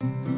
thank you